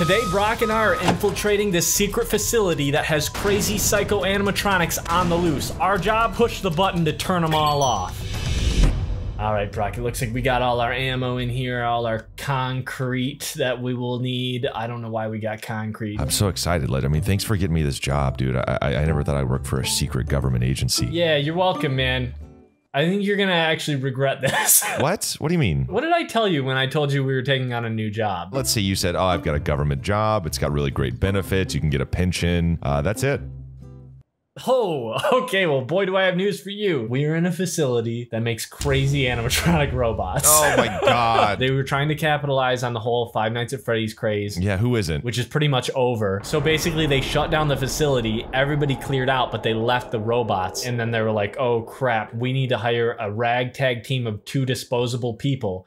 Today, Brock and I are infiltrating this secret facility that has crazy psycho animatronics on the loose. Our job, push the button to turn them all off. All right, Brock, it looks like we got all our ammo in here, all our concrete that we will need. I don't know why we got concrete. I'm so excited, Led. I mean, thanks for getting me this job, dude. I, I, I never thought I'd work for a secret government agency. Yeah, you're welcome, man. I think you're gonna actually regret this. What? What do you mean? what did I tell you when I told you we were taking on a new job? Let's say you said, oh, I've got a government job. It's got really great benefits. You can get a pension. Uh, that's it. Oh, okay. Well, boy, do I have news for you. We're in a facility that makes crazy animatronic robots. Oh my God. they were trying to capitalize on the whole Five Nights at Freddy's craze. yeah, who isn't? Which is pretty much over. So basically, they shut down the facility. Everybody cleared out, but they left the robots. And then they were like, oh crap, we need to hire a ragtag team of two disposable people.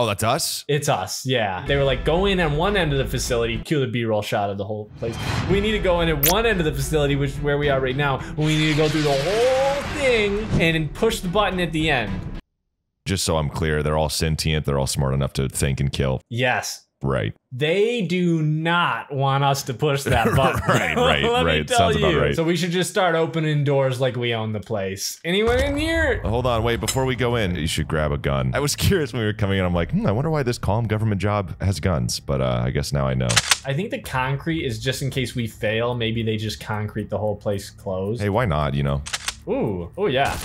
Oh, that's us? It's us, yeah. They were like, go in on one end of the facility, cue the B-roll shot of the whole place. We need to go in at one end of the facility, which is where we are right now. We need to go through the whole thing and push the button at the end. Just so I'm clear, they're all sentient. They're all smart enough to think and kill. Yes. Right. They do not want us to push that button. Right, right, Let me tell Sounds about you. right. So we should just start opening doors like we own the place. Anyone in here? Hold on, wait. Before we go in, you should grab a gun. I was curious when we were coming in. I'm like, hmm, I wonder why this calm government job has guns. But uh, I guess now I know. I think the concrete is just in case we fail. Maybe they just concrete the whole place closed. Hey, why not? You know. Ooh, oh yeah.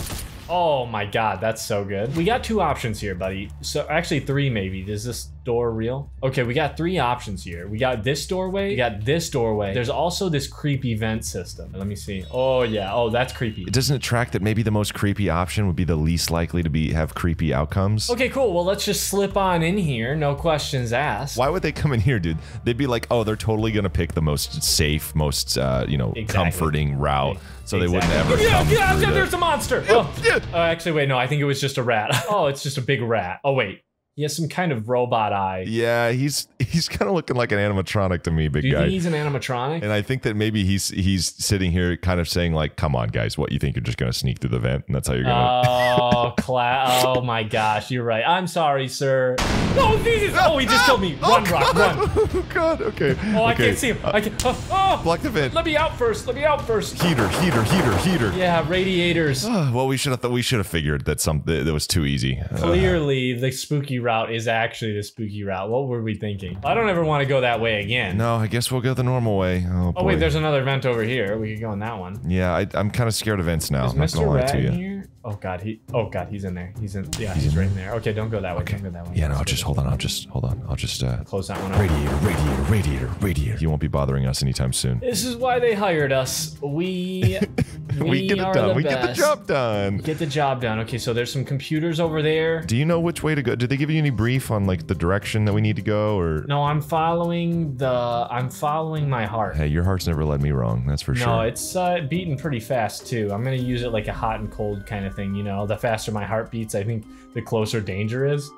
Oh my god, that's so good. We got two options here, buddy. So actually three maybe. Is this door real? Okay, we got three options here. We got this doorway, we got this doorway. There's also this creepy vent system. Let me see. Oh yeah, oh that's creepy. It doesn't it track that maybe the most creepy option would be the least likely to be have creepy outcomes. Okay, cool. Well, let's just slip on in here. No questions asked. Why would they come in here, dude? They'd be like, oh, they're totally gonna pick the most safe, most uh, you know, Exactly. comforting route, so they wouldn't ever Yeah, come yeah, yeah, the- there's a monster. Oh, uh, actually, wait, no, I think it was just a rat. Oh, it's just a big rat. Oh, wait. He has some kind of robot eye. Yeah, he's he's kind of looking like an animatronic to me, big Do you guy. think he's an animatronic? and I think that maybe he's he's sitting here, kind of saying like, "Come on, guys, what you think you're just gonna sneak through the vent, and that's how you're gonna." Oh, cla- oh my gosh, you're right. I'm sorry, sir. Oh, Jesus! Oh, he just killed me. Run, Rock, run. oh God, okay. Oh, I okay. can't see him. I can. Oh, oh, Block the vent. let me out first. Let me out first. Heater, heater, heater, heater. Yeah, radiators. well, we should have we should have figured that some that, was too easy. Uh, Clearly, the spooky route is actually the spooky route. What were we thinking? I don't ever want to go that way again. no, I guess we'll go the normal way. Oh, Oh wait, there's another vent over here. We could go in that one. Yeah, I, I'm kind of scared of vents now. Is I'm not Mr. gonna lie to you. here? Oh god, he. Oh god, he's in there. He's in. Yeah, he's, right in there. Okay, don't go that way. Don't go that way. Yeah, no, I'll just hold on. I'll just hold on. I'll just uh, Close that one up. radiator, radiator, radiator, radiator. He won't be bothering us anytime soon. This is why they hired us. We we, we get it done. The we get the job done. Get the job done. Okay, so there's some computers over there. Do you know which way to go? Did they give you any brief on like the direction that we need to go, or? No, I'm following the. I'm following my heart. Hey, your heart's never led me wrong. That's for No, sure. No, it's uh, beating pretty fast too. I'm gonna use it like a hot and cold kind of thing. You know, the faster my heart beats, I think the closer danger is.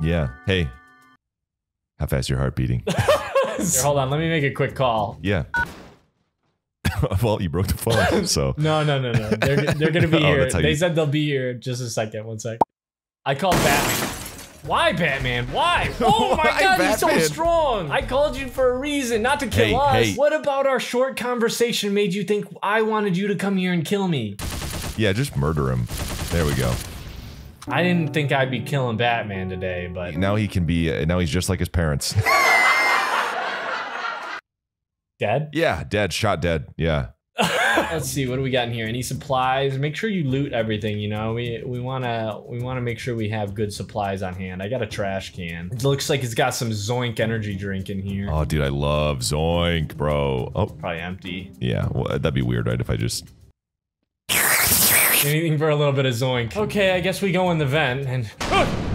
Yeah. Hey, how fast your heart beating? Here, hold on, let me make a quick call. yeah. well, you broke the phone, so. No, no, no, no. They're, they're gonna be Oh, here. They you- said they'll be here. Just a second. One sec. I called Batman. Why Batman? Why? Oh my Why god, he's so strong. I called you for a reason, not to kill Hey, us. hey. What about our short conversation made you think I wanted you to come here and kill me? Yeah, just murder him. There we go. I didn't think I'd be killing Batman today, but Now he can be. Uh, now he's just like his parents. dead. yeah, dead. Shot dead. Yeah. Let's see, what do we got in here? Any supplies? Make sure you loot everything. You know, we we wanna we wanna make sure we have good supplies on hand. I got a trash can. It looks like it's got some Zoink energy drink in here. Oh, dude, I love Zoink, bro. Oh, Probably empty. yeah. Well, that'd be weird, right? If I just. Anything for a little bit of Zoink. Okay, I guess we go in the vent and.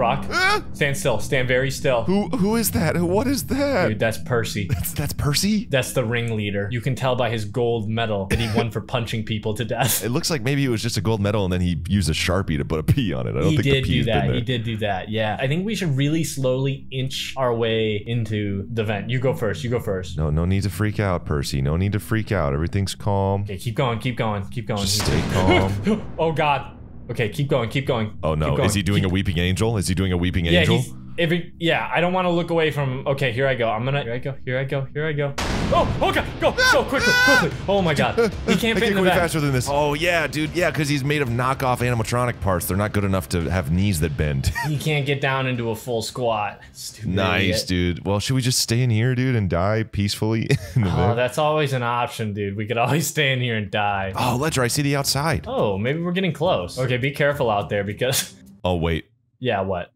Rock, Ah! stand still. Stand very still. Who? Who is that? What is that? Dude, that's Percy. That's, that's Percy. That's the ringleader. You can tell by his gold medal that he won for punching people to death. It looks like maybe it was just a gold medal, and then he used a sharpie to put a P on it. I don't he think did the do that. He did do that. Yeah. I think we should really slowly inch our way into the vent. You go first. You go first. No, no need to freak out, Percy. No need to freak out. Everything's calm. Okay, keep going. Keep going. Keep going. Just stay calm. oh God. Okay, keep going. Keep going. Oh no, Keep going. is he doing Keep- a weeping angel? Is he doing a weeping Yeah, angel? he's. Every yeah, I don't want to look away from. Okay, here I go. I'm gonna. Here I go. Here I go. Here I go. Oh, okay, go, go ah! quickly, quickly. Oh my God, he can't I fit in can't the back. faster than this. Oh yeah, dude. Yeah, because he's made of knockoff animatronic parts. They're not good enough to have knees that bend. He can't get down into a full squat. Stupid nice, idiot. dude. Well, should we just stay in here, dude, and die peacefully in the Oh, vent? that's always an option, dude. We could always stay in here and die. Oh, Ledger, I see the outside. Oh, maybe we're getting close. Okay, be careful out there because. Oh wait, Yeah, what?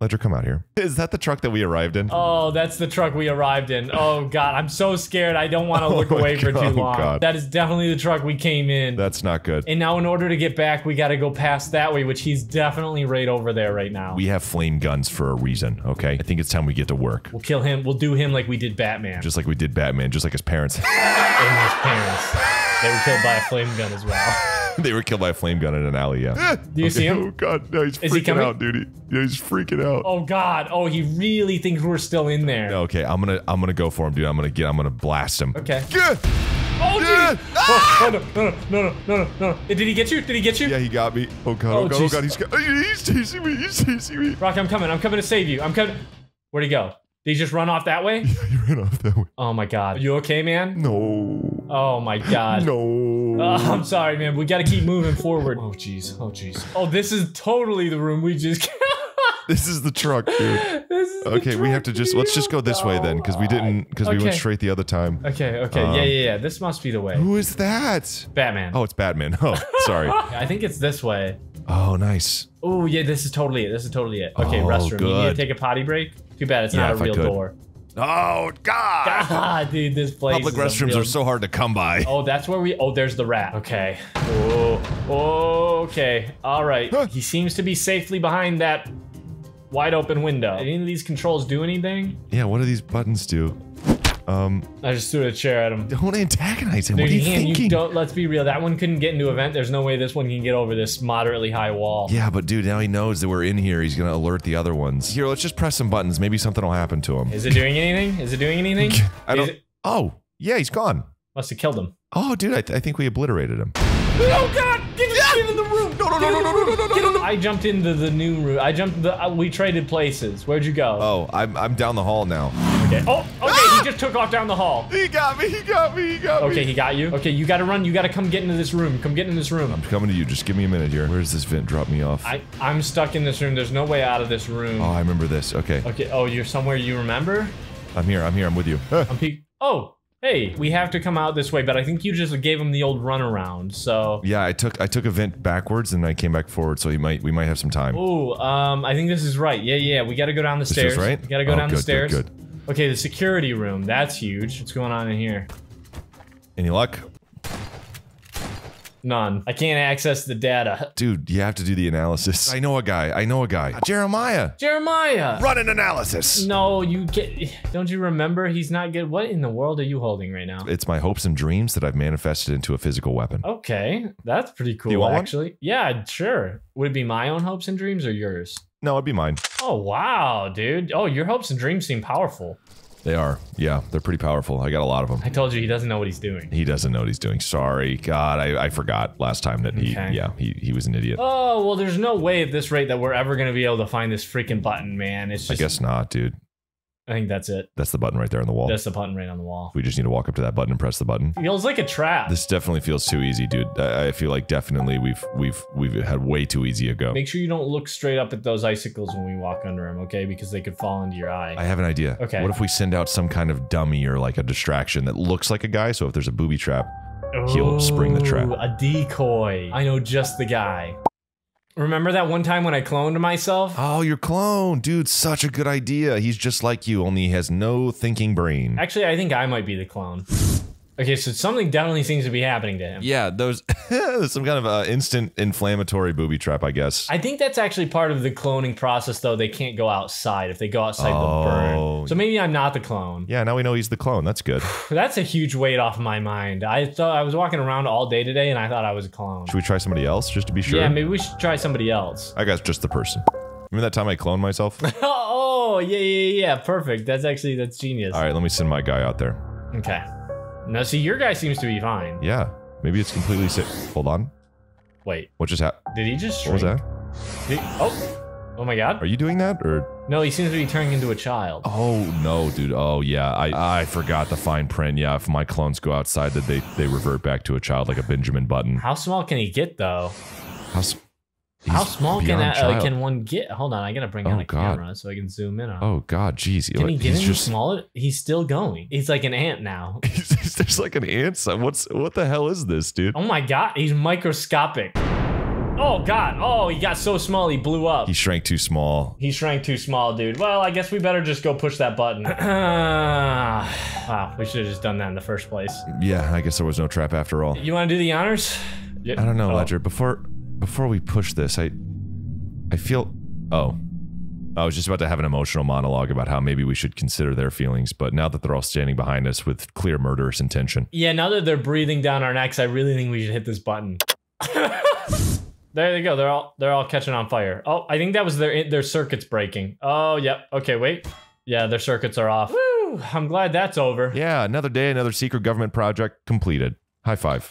Ledger, come out here. Is that the truck that we arrived in? Oh, that's the truck we arrived in. Oh god, I'm so scared. I don't want to Oh look my away for too long. God. That is definitely the truck we came in. That's not good. and now in order to get back, we got to go past that way, which he's definitely right over there right now. We have flame guns for a reason, okay? I think it's time we get to work. we'll kill him. We'll do him like we did Batman Just like we did Batman, just like his parents. and his parents. They were killed by a flame gun as well. they were killed by a flame gun in an alley, yeah. Do you see him? Oh god, no, he's Is freaking coming? out, dude. He- he's freaking out. Oh god. Oh, he really thinks we're still in there. Okay, I'm gonna I'm gonna go for him, dude. I'm gonna get I'm gonna blast him. Okay. Yeah, Oh, Yeah. jeez. Oh, no, no, no, no, no, no, no. Did he get you? Did he get you? yeah, he got me. Oh god, Oh, oh, god, oh god, he's got, he's chasing me, he's chasing me. Rock, I'm coming. I'm coming to save you. I'm coming. Where'd he go? Did he just run off that way? Yeah, He ran off that way. Oh my god. Are you okay, man? No. Oh my god. No. Oh, I'm sorry, man. We gotta keep moving forward. Oh jeez. Oh jeez. Oh, this is totally the room we just. This is the truck, dude. this is the Okay, we have to truck, just let's just go this way then, because we didn't because we went straight the other time. Okay. Okay. Um, yeah. Yeah. Yeah. This must be the way. Who is that? Batman. Oh, it's Batman. Oh, sorry. I think it's this way. Oh, nice. Oh yeah. This is totally it. This is totally it. Okay. Oh, restroom. You need to take a potty break. Too bad it's Yeah, not a real door. Oh God. Ah, dude, this place. Public restrooms real- are so hard to come by. Oh, that's where we. Oh, there's the rat. Okay. Oh. oh okay. All right. Huh. He seems to be safely behind that wide open window. Any of these controls do anything? Yeah, what do these buttons do? Um, I just threw a chair at him. don't antagonize him. Dude, what are you thinking? don't. Let's be real. That one couldn't get into a vent. There's no way this one can get over this moderately high wall. Yeah, but dude, now he knows that we're in here. He's gonna alert the other ones. Here, let's just press some buttons. Maybe something will happen to him. Is it doing anything? Is it doing anything? I don't. Oh, yeah, he's gone. Must have killed him. Oh, dude, I, th- I think we obliterated him. Oh God! Get, in- get in the room! No, no, no, no, no, no, no, no, I jumped into the new room. I jumped. The, uh, we traded places. Where'd you go? Oh, I'm I'm down the hall now. Okay. Oh, okay. Ah! He just took off down the hall. He got me. He got me. He got me. Okay, he got you. Okay, you gotta run. You gotta come get into this room. Come get in this room. I'm coming to you. Just give me a minute here. Where's this vent drop me off? I, I'm stuck in this room. There's no way out of this room. oh, I remember this. Okay, Okay. Oh, you're somewhere you remember? I'm here. I'm here. I'm with you. Huh. I'm peek. Oh, hey, we have to come out this way, but I think you just gave him the old runaround. So. Yeah, I took I took a vent backwards and I came back forward, so he might we might have some time. Ooh, um, I think this is right. Yeah, yeah. We gotta go down the This stairs. right. We gotta go Oh, down the stairs. Good, good. Okay, the security room. That's huge. What's going on in here? Any luck, None. I can't access the data. dude? You have to do the analysis. I know a guy. I know a guy. Jeremiah. Jeremiah. Run an analysis. No, you get. Don't you remember? He's not good. What in the world are you holding right now? It's my hopes and dreams that I've manifested into a physical weapon. Okay, that's pretty cool. want one? actually, yeah, sure. Would it be my own hopes and dreams or yours? No, it'd be mine. Oh wow, dude. Oh, your hopes and dreams seem powerful. They are. Yeah, they're pretty powerful. I got a lot of them. I told you he doesn't know what he's doing. He doesn't know what he's doing. Sorry, God, I, I forgot last time that he, Okay. yeah, he, he was an idiot. Oh well, there's no way at this rate that we're ever gonna be able to find this freaking button, man. It's I just. guess not, dude. I think that's it. That's the button right there on the wall. That's the button right on the wall. we just need to walk up to that button and press the button. Feels like a trap. This definitely feels too easy, dude. I I feel like definitely we've we've we've had way too easy a go. Make sure you don't look straight up at those icicles when we walk under them, okay? Because they could fall into your eye. I have an idea. Okay. What if we send out some kind of dummy or like a distraction that looks like a guy? So if there's a booby trap, He'll spring the trap. A decoy. I know just the guy. Remember that one time when I cloned myself? oh, your clone, dude, such a good idea. He's just like you, only he has no thinking brain. Actually, I think I might be the clone. Okay, so something definitely seems to be happening to him. Yeah, those some kind of uh, instant inflammatory booby trap, I guess. I think that's actually part of the cloning process, though. They can't go outside. If they go outside, they'll Oh. burn. So maybe I'm not the clone. yeah, now we know he's the clone. That's good. That's a huge weight off my mind. I thought I was walking around all day today, and I thought I was a clone. Should we try somebody else just to be sure? Yeah, maybe we should try somebody else. I guess just the person. Remember that time I cloned myself? oh, yeah, yeah, yeah. Perfect. That's actually that's genius. All right, let me send my guy out there. Okay. Now, see, your guy seems to be fine. Yeah, maybe it's completely sick. Hold on. Wait, What just happened? did he just What was that? Did- oh, Oh my god. Are you doing that or? No, he seems to be turning into a child. Oh no, dude. Oh yeah, I I forgot the fine print. Yeah, if my clones go outside, that they they revert back to a child like a Benjamin Button. How small can he get though? How, s- How small can that, uh, can one get? Hold on, I gotta bring Oh, on a God. camera so I can zoom in on. Oh god, jeez. Can he get he's any just smaller? He's still going. He's like an ant now. he's, there's like an ant. son. What's what the hell is this, dude? Oh my god, he's microscopic. Oh god, oh he got so small he blew up. He shrank too small. He shrank too small, dude. Well, I guess we better just go push that button. wow, we should have just done that in the first place. Yeah, I guess there was no trap after all. You want to do the honors? Yeah. I don't know, Oh. Ledger. Before before we push this, I I feel oh. I was just about to have an emotional monologue about how maybe we should consider their feelings, but now that they're all standing behind us with clear murderous intention. Yeah, now that they're breathing down our necks, I really think we should hit this button. there they go. They're all they're all catching on fire. Oh, I think that was their their circuits breaking. Oh, yep. Okay, wait. Yeah, their circuits are off. Woo! I'm glad that's over. Yeah, another day, another secret government project completed. High five.